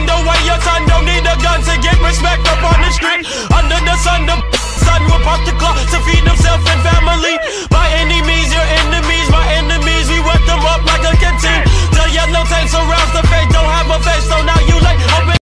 gun the way your son don't need a gun to get respect up on the street. Under the sun, the sun will pop the clock to feed the